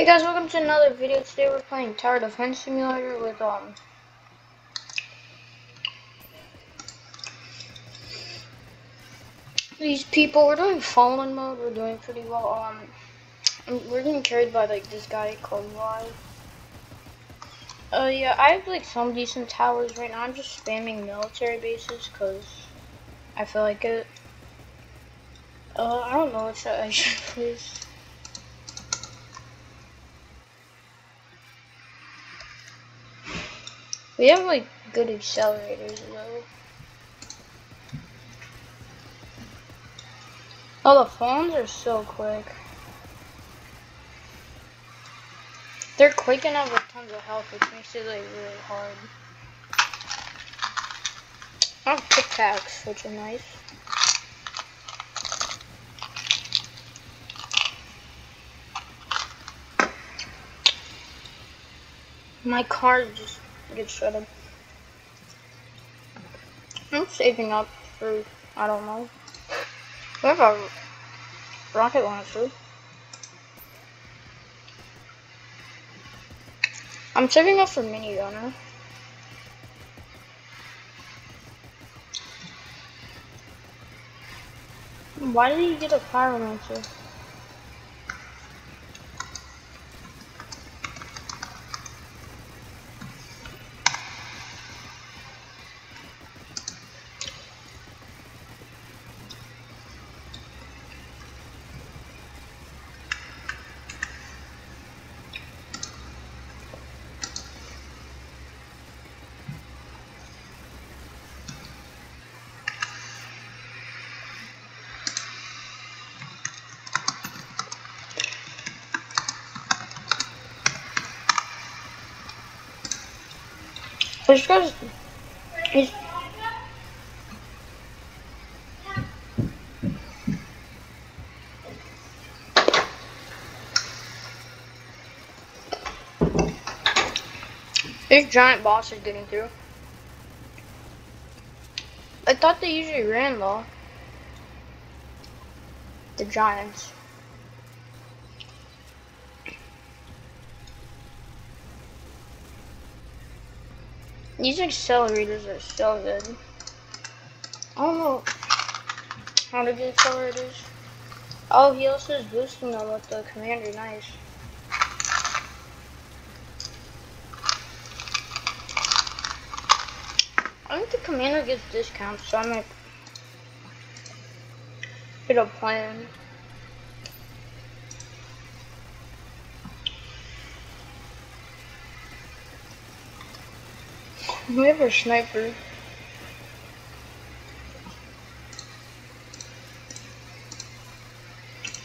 Hey guys, welcome to another video. Today we're playing Tower Defense Simulator with um these people. We're doing fallen mode. We're doing pretty well. Um, we're getting carried by like this guy called Y. Uh, yeah, I have like some decent towers right now. I'm just spamming military bases because I feel like it. Uh, I don't know what I should please. We have like good accelerators though. Oh, the phones are so quick. They're quick enough with tons of health, which makes it like really hard. I have pickaxe, which are nice. My car just get shredded. I'm saving up for, I don't know. We have a rocket launcher. I'm saving up for minigunner. Why did he get a pyromancer? This giant boss is getting through. I thought they usually ran though. The giants. These accelerators are so good. I don't know how to get accelerators. Oh, he also is boosting them with the commander. Nice. I think the commander gets discounts, so I might get a plan. We have a sniper.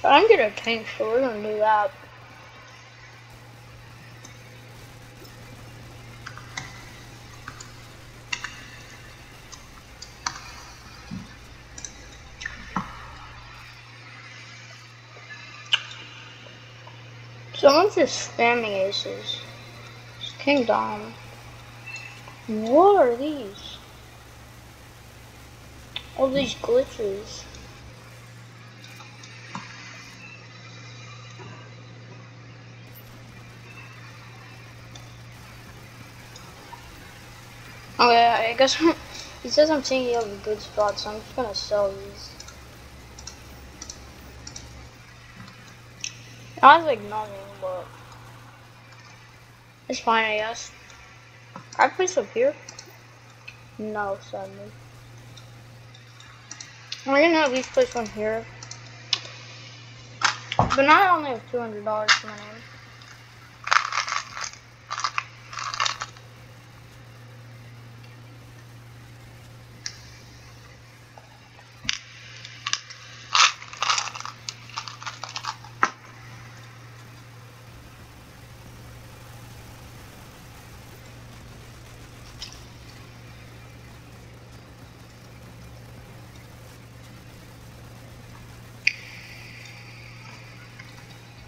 I'm gonna tank, so we're gonna do that. Someone's just spamming aces. It's King Dom. What are these? All these glitches. Oh yeah, I guess he says I'm taking out a good spot, so I'm just gonna sell these. I was like nothing, but it's fine, I guess. I place up here? No, sadly. We're gonna at least place one here. But now I only have $200 for my name.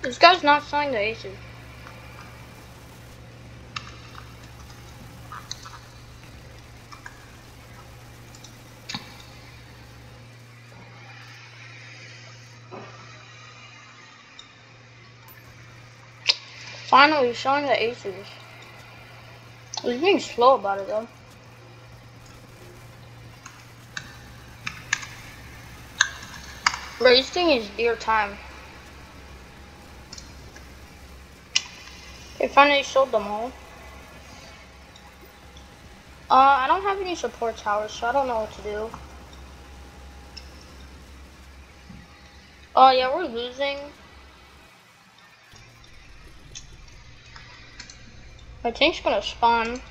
This guy's not selling the aces. Finally, showing the aces. He's being slow about it though. Wasting is dear time. Finally sold them all. Uh, I don't have any support towers, so I don't know what to do. Oh, yeah, we're losing. My tank's gonna spawn,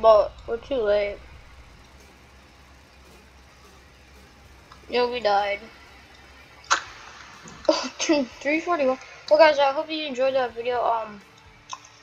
but we're too late. Yo, we died. Oh, 341. Well, guys, I hope you enjoyed that video. Um,